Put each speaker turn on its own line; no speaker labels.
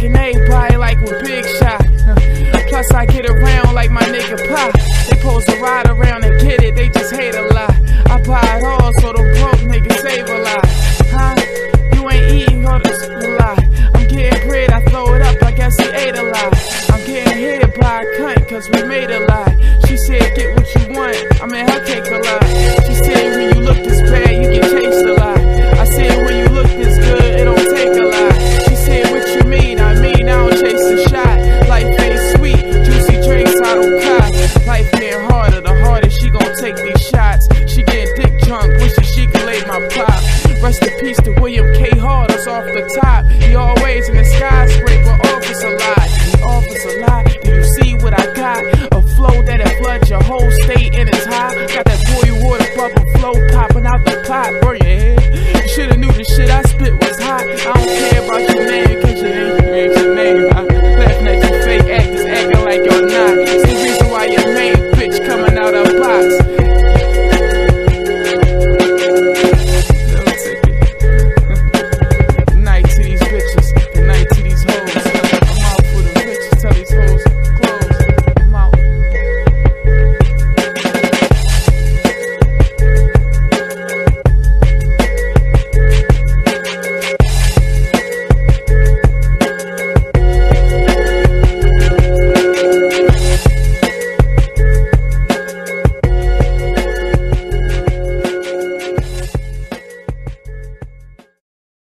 fucking everybody like with Big Shot. Plus, I get around like my nigga Pop. They pose to ride around and get it, they just hate a lot. I buy it all so the broke niggas save a lot. Huh? You ain't eating all this a lot. I'm getting bread, I throw it up, I guess he ate a lot. I'm getting hit by a cunt, cause we made a lot. She said, get what you want. I'm in her cake. Rest in peace to William K. Hard, us off the top. He always in the skyscraper, office a lot. The office a lot, do you see what I got? A flow that'll flood your whole state and it's high. Got that boil water bubble flow popping out the pot, burn your head. You should've knew the shit I spit was hot. I